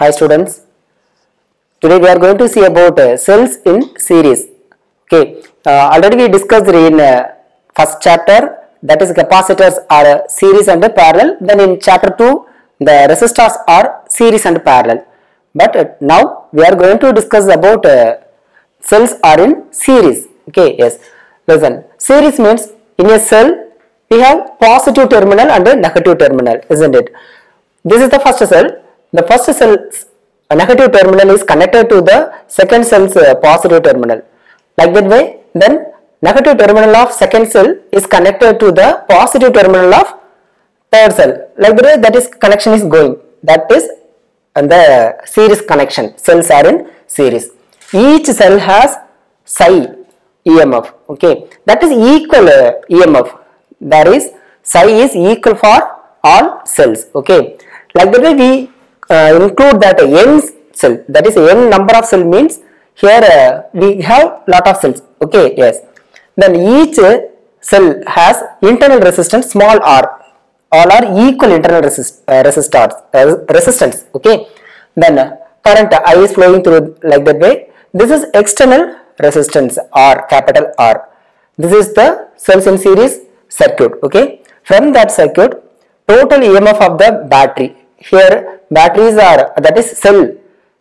Hi students. Today we are going to see about uh, cells in series. Okay. Uh, already we discussed in uh, first chapter that is capacitors are uh, series and parallel. Then in chapter 2 the resistors are series and parallel. But uh, now we are going to discuss about uh, cells are in series. Okay. Yes. Listen. Series means in a cell we have positive terminal and a negative terminal isn't it? This is the first cell. The first cell a negative terminal is connected to the second cell's uh, positive terminal. Like that way, then negative terminal of second cell is connected to the positive terminal of third cell. Like that way, that is connection is going. That is the series connection. Cells are in series. Each cell has psi EMF. Okay, that is equal uh, EMF. That is psi is equal for all cells. Okay, like that way we uh, include that n cell. That is n number of cell means here uh, we have lot of cells. Okay yes. Then each cell has internal resistance small r. All are equal internal resist, uh, resistors uh, resistance. Okay. Then uh, current i is flowing through like that way. This is external resistance r capital r. This is the cells in series circuit. Okay. From that circuit total emf of the battery here batteries are that is cell.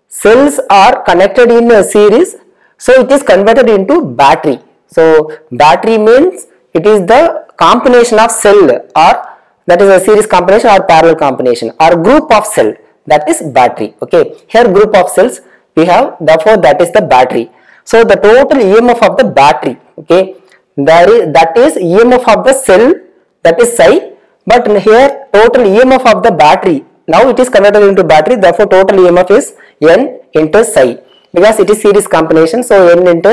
Cells are connected in a series so it is converted into battery. So battery means it is the combination of cell or that is a series combination or parallel combination or group of cell that is battery okay? Here group of cells we have therefore that is the battery. So the total emf of the battery okay? There is that is emf of the cell that is psi but here total emf of the battery now it is converted into battery therefore total emf is n into psi. Because it is series combination so n into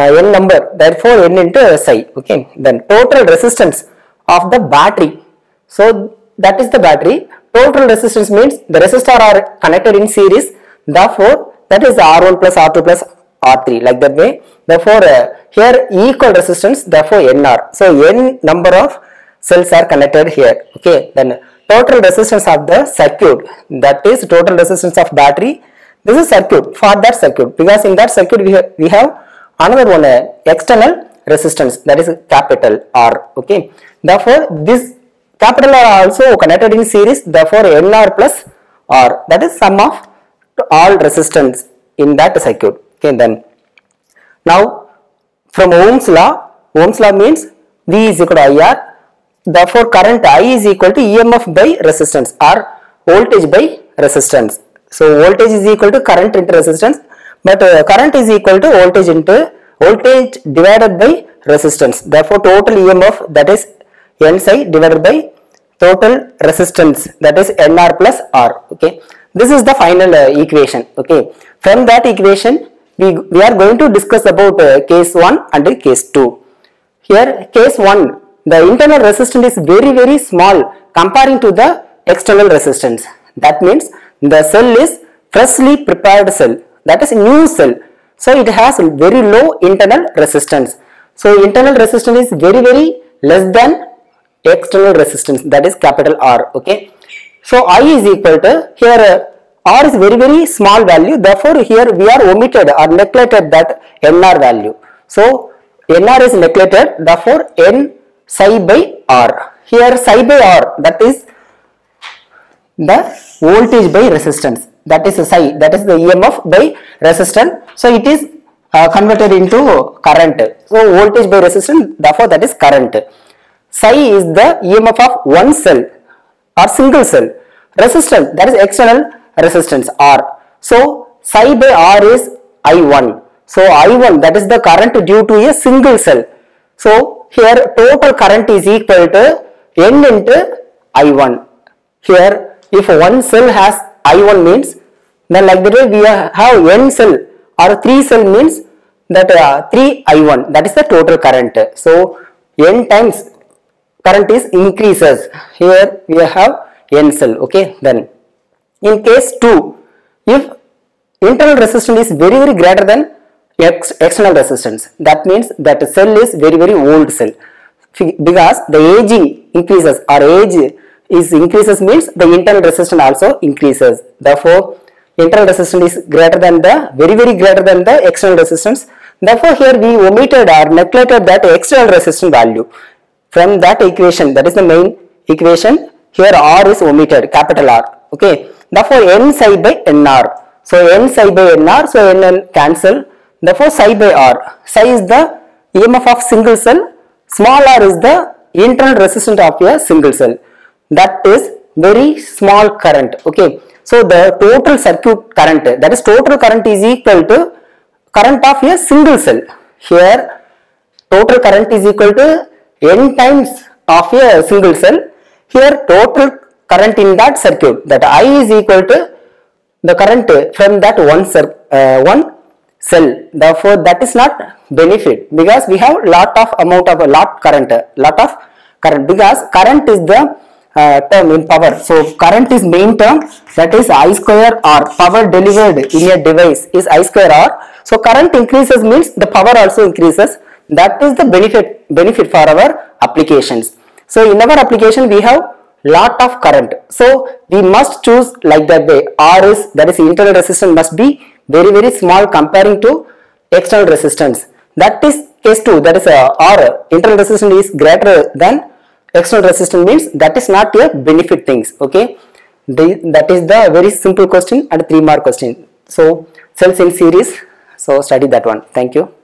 uh, n number therefore n into psi okay? Then total resistance of the battery. So that is the battery. Total resistance means the resistor are connected in series therefore that is r1 plus r2 plus r3 like that way. Therefore uh, here equal resistance therefore nr so n number of cells are connected here okay? Then total resistance of the circuit. That is total resistance of battery. This is circuit. For that circuit. Because in that circuit we have, we have another one uh, external resistance. That is capital R. Okay. Therefore this capital R also connected in series. Therefore NR plus R. That is sum of all resistance in that circuit. Okay then. Now from Ohm's law Ohm's law means V is equal to IR therefore current I is equal to EMF by resistance or voltage by resistance. So voltage is equal to current into resistance but uh, current is equal to voltage into voltage divided by resistance. Therefore total EMF that is N psi divided by total resistance that is NR plus R okay? This is the final uh, equation okay? From that equation we, we are going to discuss about uh, case 1 and case 2 here case 1 the internal resistance is very very small comparing to the external resistance. That means the cell is freshly prepared cell. That is new cell. So it has very low internal resistance. So internal resistance is very very less than external resistance. That is capital R okay? So I is equal to here uh, R is very very small value. Therefore here we are omitted or neglected that NR value. So NR is neglected. Therefore N psi by R. Here psi by R that is the voltage by resistance. That is psi that is the EMF by resistance. So it is uh, converted into current. So voltage by resistance therefore that is current. Psi is the EMF of one cell or single cell. Resistance that is external resistance R. So psi by R is I1 so I1 that is the current due to a single cell. So here total current is equal to N into I1 here if one cell has I1 means then like that we have N cell or 3 cell means that uh, 3 I1 that is the total current. So N times current is increases. Here we have N cell okay? Then in case 2 if internal resistance is very very greater than ex external resistance. That means that cell is very very old cell. Because the aging increases. Or age is increases means the internal resistance also increases. Therefore internal resistance is greater than the very very greater than the external resistance. Therefore here we omitted or neglected that external resistance value. From that equation that is the main equation here r is omitted capital r. Okay. Therefore n psi by nr so n psi by nr so n n cancel therefore psi by r. Psi is the emf of single cell. Small r is the internal resistance of a single cell. That is very small current okay? So the total circuit current that is total current is equal to current of a single cell. Here total current is equal to n times of a single cell. Here total current in that circuit that i is equal to the current from that one uh, one cell. Therefore that is not benefit because we have lot of amount of a lot current lot of current because current is the uh, term in power. So current is main term that is i square r. Power delivered in a device is i square r. So current increases means the power also increases. That is the benefit benefit for our applications. So in our application we have lot of current. So we must choose like that way. R is that is internal resistance must be very very small comparing to external resistance. That is case 2 that is uh, r. Internal resistance is greater than external resistance means that is not a benefit things okay? The, that is the very simple question and 3 mark question. So cells in series so study that one. Thank you